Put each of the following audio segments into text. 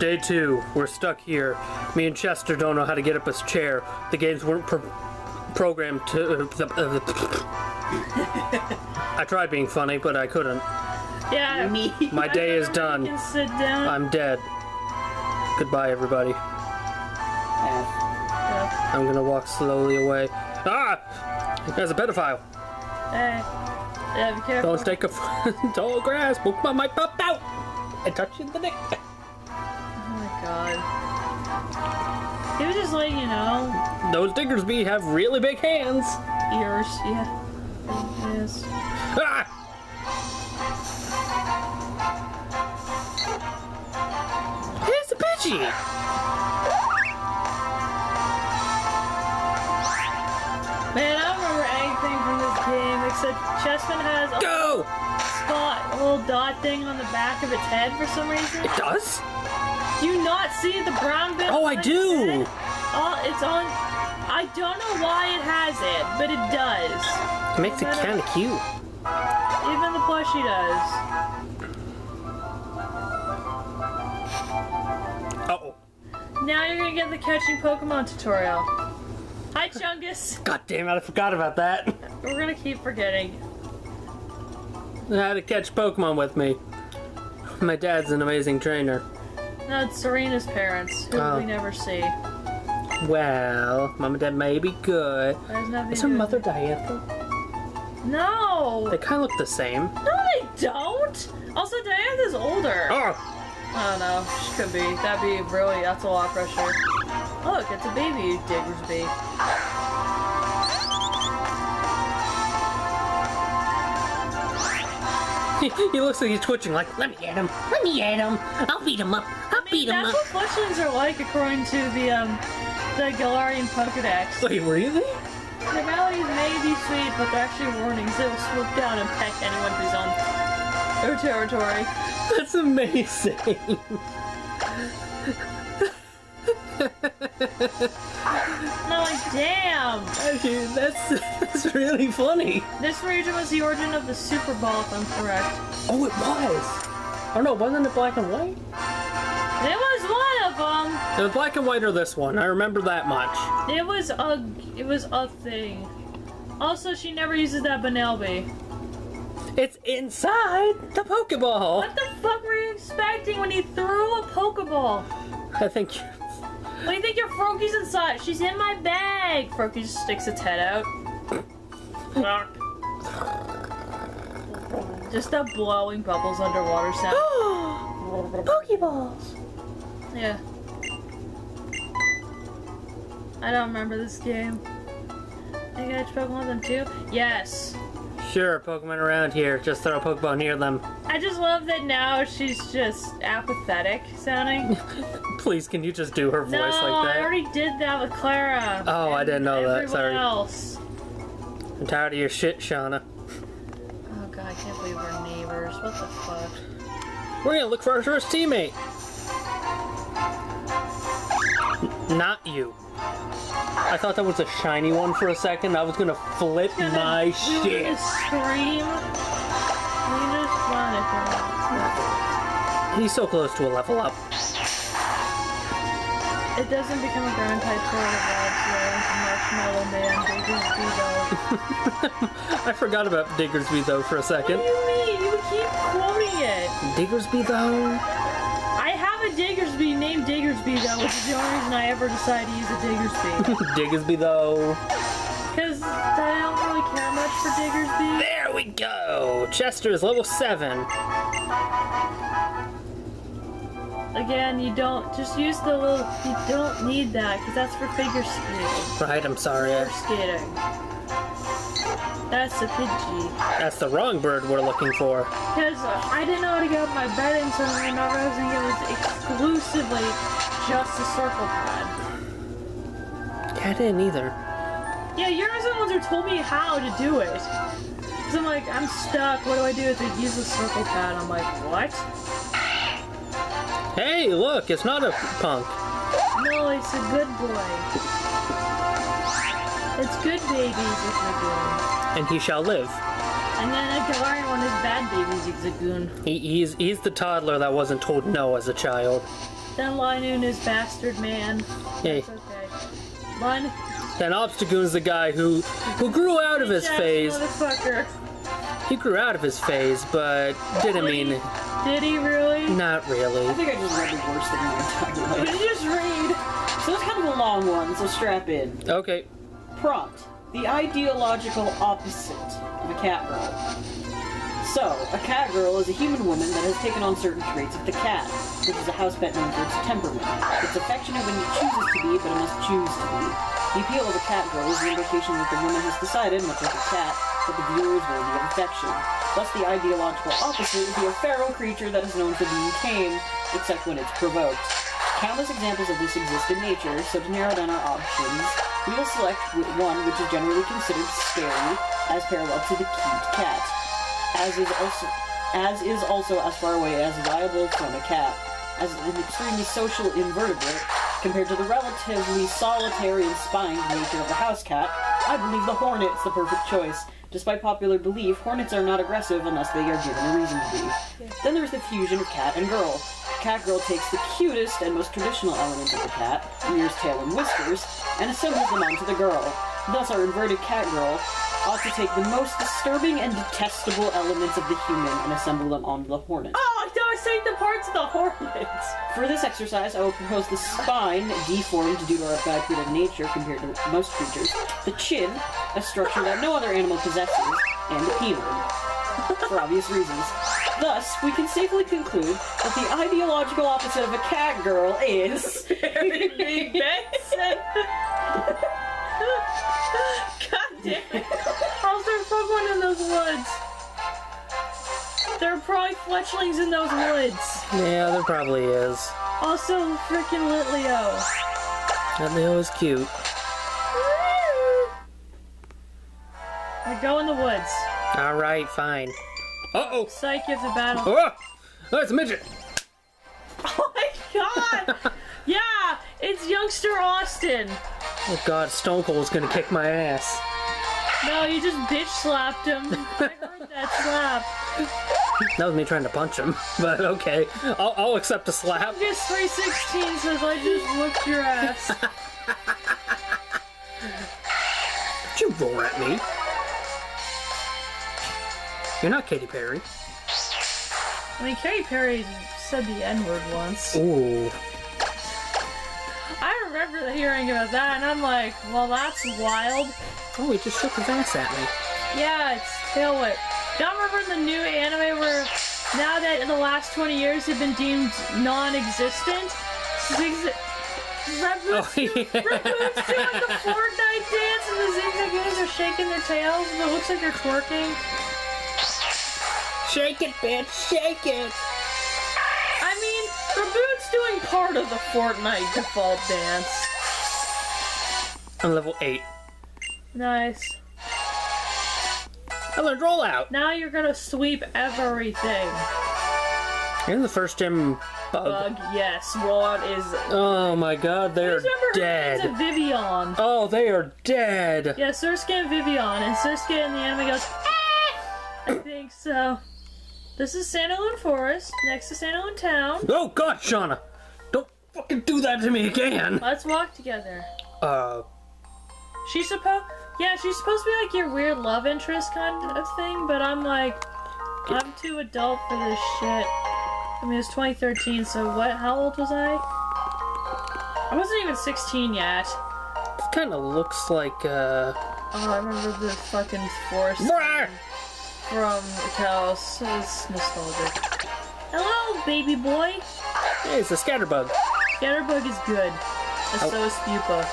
Day two. We're stuck here. Me and Chester don't know how to get up his chair. The games weren't pro- programmed to. Uh, uh, I tried being funny, but I couldn't. Yeah. Me. My day is done. Sit down. I'm dead. Goodbye, everybody. Yeah. I'm gonna walk slowly away. Ah! There's a pedophile. Hey. Yeah, be careful. Don't take a tall grass. Pokemon might pop out and touch you in the neck. God. He was just like, you know, Those Diggersby have really big hands. ears. Yeah. Yes. Ah! Here's a Pidgey. Man, I don't remember anything from this game except Chessman has a Go! spot, a little dot thing on the back of its head for some reason. It does? Do you not see the brown bit? Oh, I do. Oh, it's on. I don't know why it has it, but it does. It makes it kind of cute. Even the plushie does. Uh oh. Now you're gonna get the catching Pokemon tutorial. Hi, Chungus. God damn it, I forgot about that. We're gonna keep forgetting. How to catch Pokemon with me. My dad's an amazing trainer. No, it's Serena's parents, who Oh. we never see. Well, mom and dad may be good. There's nothing. Is her mother Diantha? No. They kind of look the same. No, they don't. Also, Diantha's older. Oh! I don't know. She could be. That'd be really. That's a lot of pressure. Look, it's a baby Diggersby. he looks like he's twitching, like, let me get him. Let me get him. I'll beat him up. I'll beat him That's up. what fletchlings are like, according to the um, the Galarian Pokedex. Wait, really? Their melodies may be sweet, but they're actually warnings. They will swoop down and peck anyone who's on their territory. That's amazing. And I'm like, damn! Actually, that's, that's really funny. This region was the origin of the Super Ball, if I'm correct. Oh, it was. Oh no, wasn't it black and white? It was one of them. It was black and white or this one. I remember that much. It was a, it was a thing. Also, she never uses that Bunnelby. It's inside the Pokeball. What the fuck were you expecting when he threw a Pokeball? I think What do you think your Froakie's inside? She's in my bag! Froakie just sticks its head out. just that blowing bubbles underwater sound. Pokeballs. Yeah. I don't remember this game. I got Pokemon with them too? Yes. Sure, Pokemon around here. Just throw a Pokeball near them. I just love that now she's just apathetic sounding. Please, can you just do her voice no, like that? I already did that with Clara. Oh, I didn't know that, sorry. else. I'm tired of your shit, Shauna. Oh god, I can't believe we're neighbors. What the fuck? We're gonna look for our first teammate. Not you. I thought that was a shiny one for a second. I was gonna flip Gonna- my were shit. gonna scream. We just if you. He's so close to a level up. It doesn't become a ground type for the. Marshmallow Man, Diggersby though. I forgot about Diggersby though for a second. What do you mean? You keep quoting it. Diggersby though? I have a Diggersby named Diggersby though, which is the only reason I ever decided to use a Diggersby. Diggersby though. Because I don't really care much for Diggersby. There we go. Chester is level seven. Again, you don't just use the little. You don't need that because that's for figure skating. Right, I'm sorry. Figure skating. That's a Pidgey. That's the wrong bird we're looking for. Because I didn't know how to get up my bed until I not realizing it was exclusively just a circle pad. Yeah, I didn't either. Yeah, you're the ones who told me how to do it. Cause I'm like, I'm stuck. What do I do if to use the circle pad? I'm like, what? Hey, look, it's not a punk. No, it's a good boy. It's good babies if you're. And he shall live. And then the Galarian one is bad babies, Zigzagoon. He, he's he's the toddler that wasn't told no as a child. Then Linoone is bastard man. Hey. It's okay. Lin- Then Obstagoon's the guy who who grew out of his Jack, phase. Motherfucker. He grew out of his phase, but didn't mean Did he really? not really. I think I just read the worst thing in my entire What did you just read? So it's kind of a long one, so strap in. Okay. Prompt. The ideological opposite of a cat girl. So, a cat girl is a human woman that has taken on certain traits of the cat, which is a house pet known for its temperament. It's affectionate when it chooses to be, but it must choose to be. The appeal of a cat girl is the indication that the woman has decided, much like a cat, that the viewer is worthy of affection. Thus, the ideological opposite would be a feral creature that is known for being tame, except when it's provoked. Countless examples of this exist in nature, so to narrow down our options, we will select one which is generally considered scary, as parallel to the cute cat, as is also as is also as far away as viable from a cat, as an extremely social invertebrate compared to the relatively solitary and spined nature of the house cat. I believe the hornet's the perfect choice. Despite popular belief, hornets are not aggressive unless they are given a reason to be. Then there's the fusion of cat and girl. Cat girl takes the cutest and most traditional elements of the cat, ears, tail, and whiskers, and assembles them onto the girl. Thus, our inverted cat girl ought to take the most disturbing and detestable elements of the human and assemble them onto the hornet. Oh, I thought I saved the parts of the hornets. For this exercise, I will propose the spine, deformed due to our bipedal nature compared to most creatures, the chin, a structure that no other animal possesses, and the penile. For obvious reasons. Thus, we can safely conclude that the ideological opposite of a cat girl is. Big Benson. God damn it. How's there Pokemon in those woods? There are probably fletchlings in those woods. Yeah, there probably is. Also, freaking Litleo. That Leo is cute. I go in the woods. All right, fine. Uh oh. Psych, have to battle. Oh, oh, it's a midget. Oh my god! yeah, it's youngster Austin. Oh God, Stone Cold's gonna kick my ass. No, you just bitch slapped him. I heard that slap. That was me trying to punch him, but okay. I'll, I'll accept a slap. Guess 316 says I just whooped your ass. Don't you roar at me. You're not Katy Perry. I mean, Katy Perry said the N word once. Ooh. I remember hearing about that, and I'm like, well, that's wild. Oh, he just shook his ass at me. Yeah, it's tail whip. Y'all remember the new anime where now that in the last 20 years have been deemed non-existent? Red Oh, Boots, yeah. Red doing the Fortnite dance and the Zigzagoons are shaking their tails, and it looks like they're twerking. Shake it, bitch, shake it. I mean, Raboot's doing part of the Fortnite default dance. I'm level 8. Nice. I learned rollout. Now you're gonna sweep everything. You're in the first gym bug. Bug, yes. Rollout is. Oh my god, they're Who's remember dead. It's a Vivian. Oh, they are dead. Yeah, Sursuke and Vivian, and Sursuke in the anime goes, "Ah!" I think so. This is Sandalwood Forest, next to Sandalwood Town. Oh god, Shauna. Don't fucking do that to me again. Let's walk together. Uh, She's supposed, yeah, she's supposed to be like your weird love interest kind of thing, but I'm like, I'm too adult for this shit. I mean, it's 2013, so what? How old was I? I wasn't even 16 yet. this kind of looks like, uh. Oh, I remember the fucking forest Brr! from Taos. It's nostalgic. Hello, baby boy. Hey, it's a scatterbug. Scatterbug is good. And oh. so is Spewpa.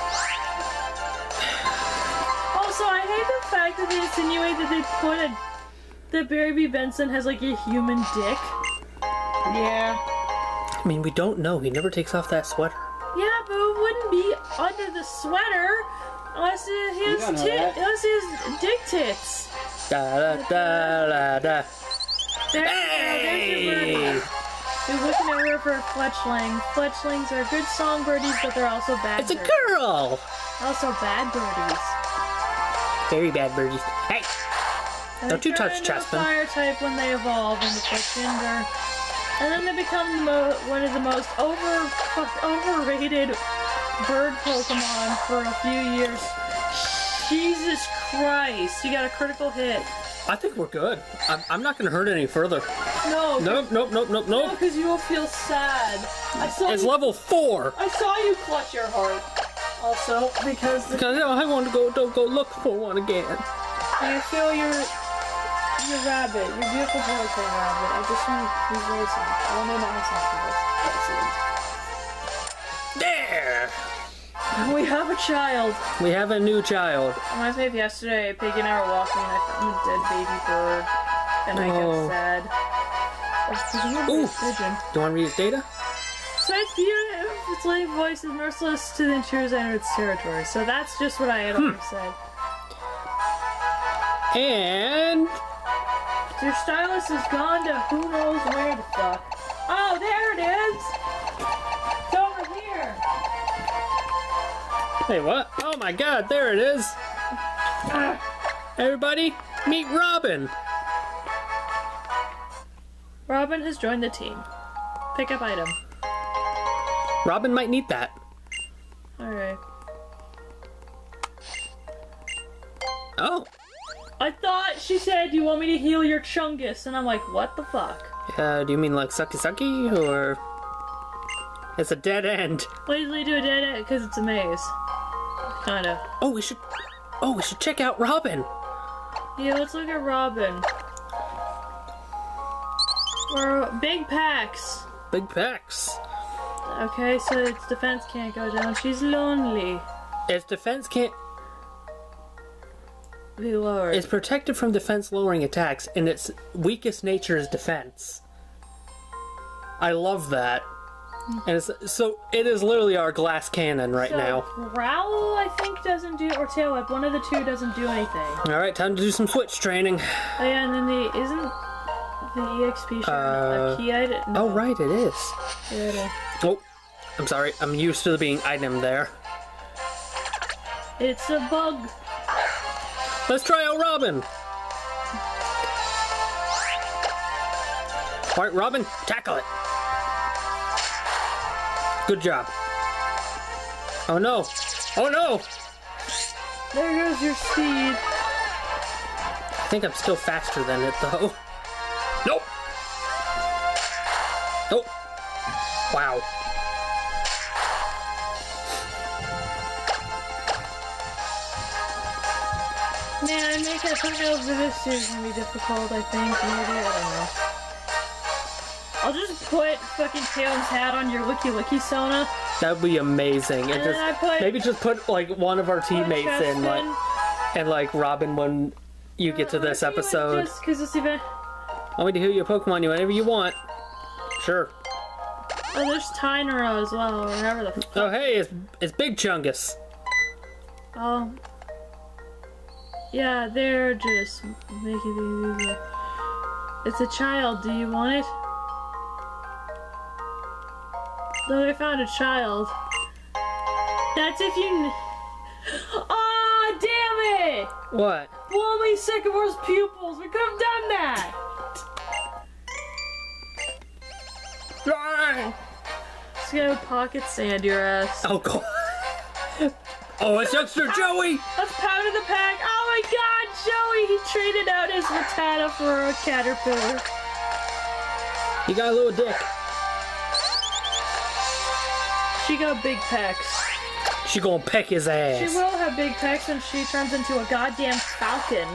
Also, I hate the fact that they insinuate that they put a that Barry B. Benson has like a human dick. Yeah. I mean, we don't know. He never takes off that sweater. Yeah, but it wouldn't be under the sweater unless it You has don't know tit, that. unless it has dick tits. Da da da da da. There, there's. Hey! You're looking over for a fletchling. Fletchlings are good songbirdies, but they're also bad. It's a birdies. girl! Also bad birdies. Very bad birdies. Hey! And Don't you touch a Chespin. Fire type when they evolve into Fletchinder. And then they become the mo- one of the most over overrated bird Pokemon for a few years. Jesus Christ! You got a critical hit. I think we're good. I'm, I'm not gonna hurt any further. No, Nope, nope, nope, nope, no, nope. because you will feel sad. I saw It's you. level four. I saw you clutch your heart. Also, because the, Because I want to go, don't go look for one again. you feel your your rabbit, your beautiful Pokemon rabbit. I just want to be very soft. I want to know my house We have a child. We have a new child. Reminds me of yesterday. Piggy and I were walking, and I found a dead baby bird, and I Oh. got sad. Oh, Ooh. Ooh. Do you want to read his data? So it's beautiful. Its late voice is merciless to the intruders enter its territory. So that's just what I had hmm. already said. And Your stylus has gone to who knows where the fuck. Oh, there it is! Hey, what? Oh my God! There it is. Everybody, meet Robin. Robin has joined the team. Pick up item. Robin might need that. Alright. Oh, I thought she said you want me to heal your chungus, and I'm like, what the fuck? uh, do you mean like sucky sucky or? It's a dead end. Why did they do a dead end? Because it's a maze. Kinda. Oh, we should. Oh, we should check out Robin. Yeah, let's look at Robin. Big packs. Big packs. Okay, so its defense can't go down. She's lonely. Its defense can't. Be lowered. It's protected from defense lowering attacks, and its weakest nature is defense. I love that. And it's, so it is literally our glass cannon right so, now. Growl, I think, doesn't do, or Tail Whip. One of the two doesn't do anything. All right, time to do some switch training. Oh yeah, and then the isn't the EXP shard Uh, a key item? Oh right, it is. Yeah. Oh, I'm sorry. I'm used to being item there. It's a bug. Let's try out Robin. All right, Robin, tackle it. Good job. Oh no! Oh no! There goes your speed. I think I'm still faster than it though. Nope. Nope. Wow. Man, I make that thumbnail for this series gonna be difficult, I think. Maybe, I don't know. Put fucking Tail's hat on your Wiki Wiki Sona. That would be amazing. And And just then I put- maybe just put like one of our teammates in, like and like Robin when you get to uh, this episode. Just because this event. Want me to heal your Pokemon you whenever you want. Sure. Oh, there's Tynara as well, or whatever the fuck. Oh hey, it's it's Big Chungus. Oh. Yeah, they're just making things easier. It's a child. Do you want it? Look, I found a child. That's if you. Ah, damn it! What? Me Sycamore's pupils. We could have done that. Just gonna pocket sand your ass. Oh god. Oh, it's youngster Joey! That's Pound of the Pack. Oh my god, Joey! He traded out his Rattata for a caterpillar. You got a little dick. She got big pecs. She gonna peck his ass. She will have big pecs when she turns into a goddamn falcon.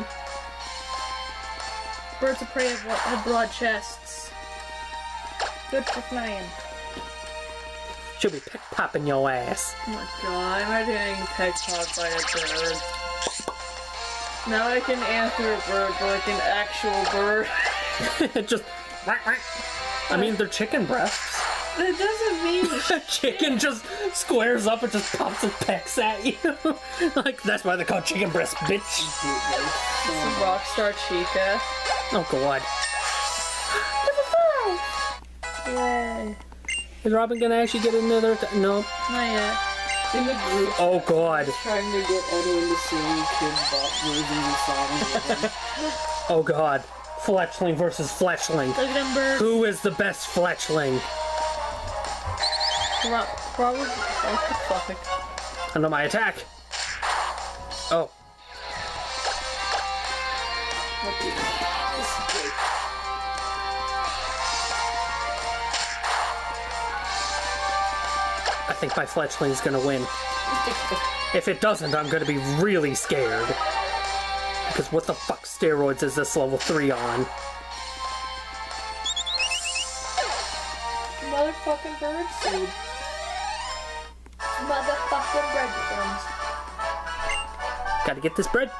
Birds of prey have, broad chests. Good for flying. She'll be peck popping your ass. Oh my god, I'm getting peck popped by a bird. Now I can answer a bird like an actual bird. just. I mean, they're chicken breasts. That doesn't mean A chicken just squares up and just pops its pecks at you. like, that's why they call chicken breast, bitch. Rockstar Chica. Oh, God. Yay. Is Robin gonna actually get another? T- no. Not yet. In the group, Oh, God. trying to get anyone to sing kimbop versions of songs. with him. Oh, God. Fletchling versus Fletchling. Look at him, bird. Who is the best Fletchling? Pro- Probably. What the fuck? Under my attack. Oh, What this is great. I think my Fletchling's gonna win. If it doesn't, I'm gonna be really scared. Because what the fuck steroids is this level 3 on? Motherfucking bird seed. Gotta get this bread.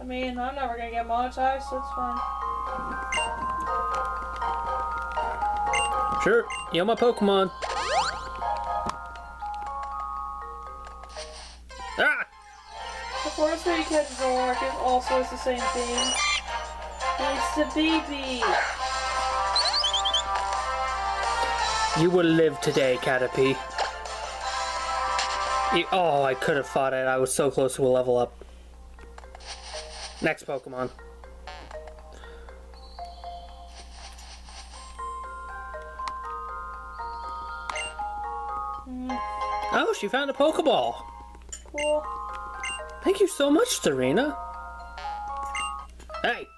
I mean, I'm never gonna get monetized, so it's fine. Sure, you're my Pokemon. Ah! The forest where you catch Zoroark is also the same thing. It's the baby. You will live today, Caterpie. You- oh, I could have fought it. I was so close to a level up. Next Pokemon. Oh, she found a Pokeball. Cool. Thank you so much, Serena. Hey.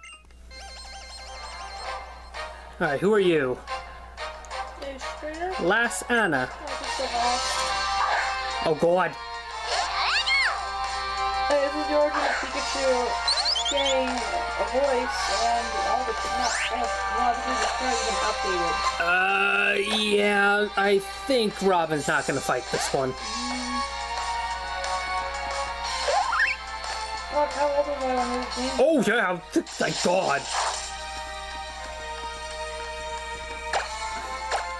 Alright, who are you? Last Anna. Oh god. Hey, this is the origin of Pikachu getting a voice and all the not a lot of his characters been updated. Uh, yeah, I think Robin's not gonna fight this one. Fuck, how old was I on this game? Oh yeah, thank God.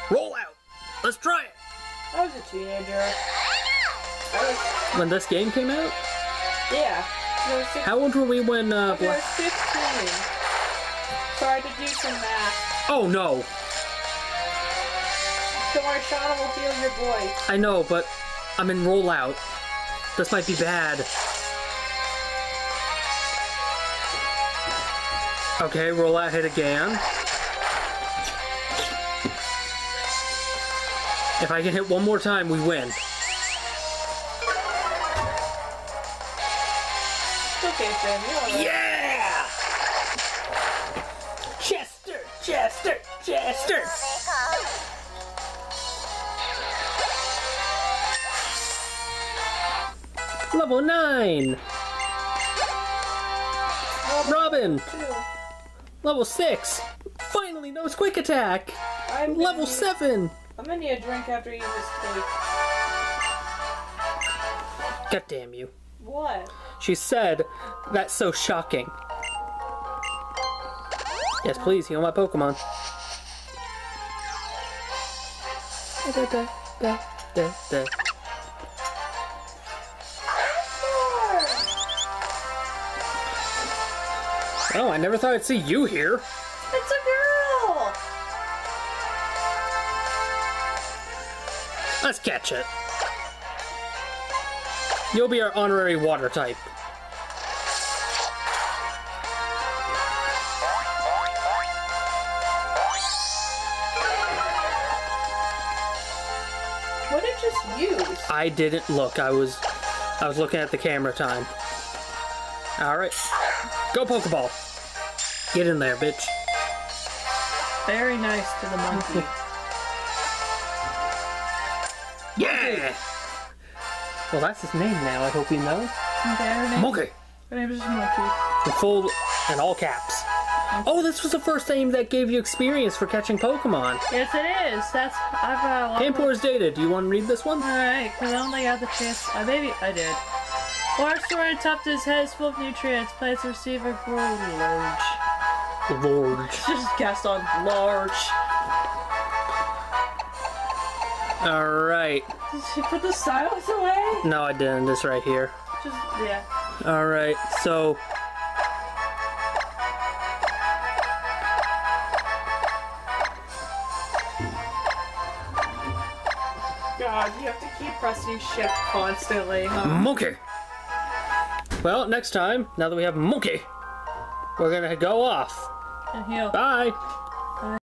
Roll out. Let's try it. I was a teenager. When this game came out, yeah. How old were we when? Uh, I Bla- was 15. So I had to do some math. oh no, Don't worry, Shauna will heal your boy. I know, but I'm in rollout. This might be bad. Okay, rollout hit again. If I can hit one more time, we win. Yeah! Chester, Chester, Chester. Level 9. Robin, level 6. Finally knows quick attack. I'm Level gonna- 7. I'm gonna need a drink after eating this cake. God damn you. What? She said, that's so shocking. Yes, please, heal my Pokemon. Da, da, da, da, da. Oh, I never thought I'd see you here. It's a girl! Let's catch it. You'll be our honorary water type. What did just use? I didn't look. I was I was looking at the camera time. Alright. Go Pokeball. Get in there, bitch. Very nice to the monkey. Yeah! Well, that's his name now, I hope you know. Okay, name, Monkey! her name is Monkey. In full, in all caps. Oh, this was the first name that gave you experience for catching Pokemon. Yes, it is. That's I've got a lot. Data, do you want to read this one? Alright, because I only got the chance. I maybe I did. Large story tough his head is full of nutrients. Plants receive a large. Lord. Just cast on large. Alright. Did she put the silence away? No, I didn't. It's right here. Just yeah. Alright, so. God, you have to keep pressing shift constantly, huh? Monkey! Well, next time, now that we have Monkey, we're gonna go off. And heal. Bye.